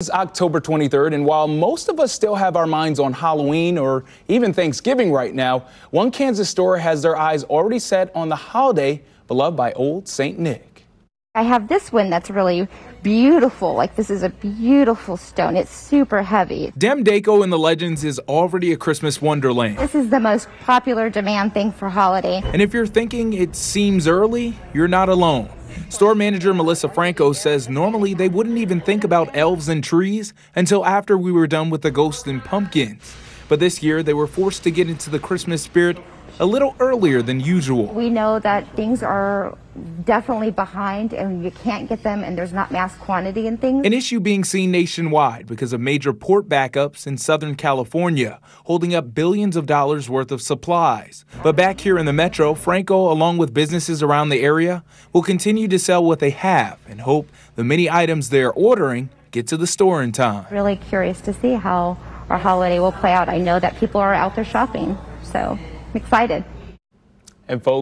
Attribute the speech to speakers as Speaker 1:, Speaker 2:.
Speaker 1: It's October 23rd, and while most of us still have our minds on Halloween or even Thanksgiving right now, one Kansas store has their eyes already set on the holiday beloved by Old St. Nick.
Speaker 2: I have this one that's really beautiful. Like this is a beautiful stone. It's super heavy.
Speaker 1: Demdeko in the Legends is already a Christmas wonderland.
Speaker 2: This is the most popular demand thing for holiday.
Speaker 1: And if you're thinking it seems early, you're not alone. Store manager Melissa Franco says normally they wouldn't even think about elves and trees until after we were done with the ghosts and pumpkins. But this year they were forced to get into the Christmas spirit a little earlier than usual.
Speaker 2: We know that things are definitely behind and you can't get them and there's not mass quantity and things.
Speaker 1: An issue being seen nationwide because of major port backups in Southern California, holding up billions of dollars worth of supplies. But back here in the metro, Franco, along with businesses around the area, will continue to sell what they have and hope the many items they're ordering get to the store in time.
Speaker 2: Really curious to see how our holiday will play out. I know that people are out there shopping, so excited.
Speaker 1: And folks,